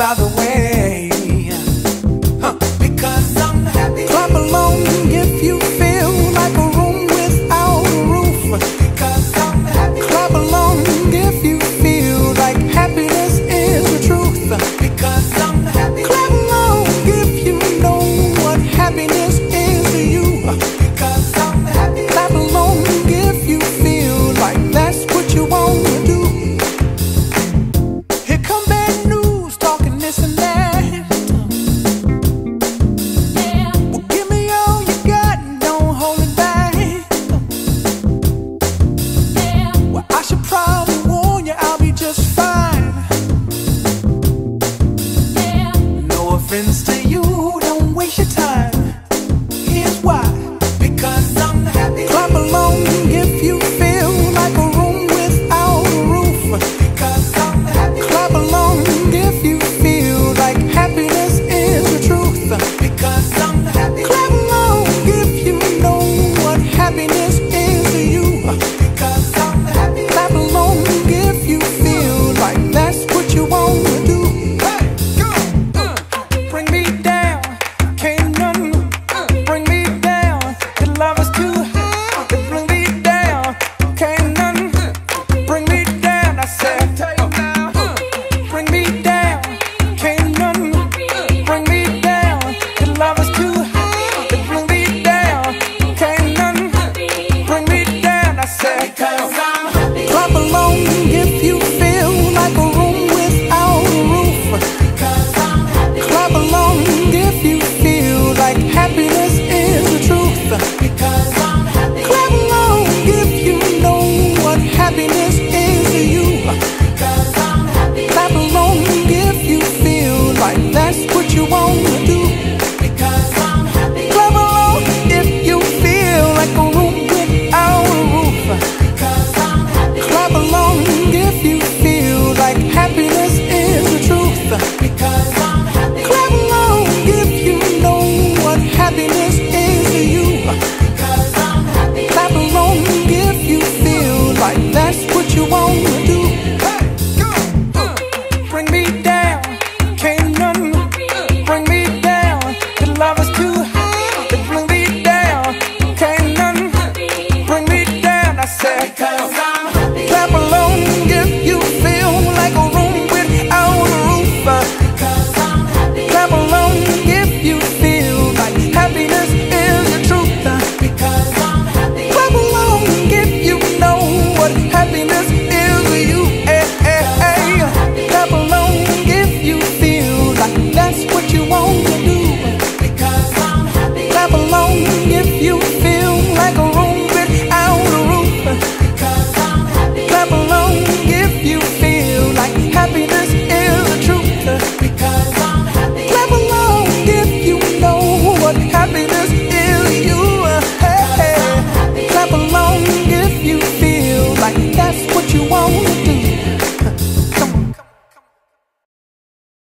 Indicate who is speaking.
Speaker 1: by the way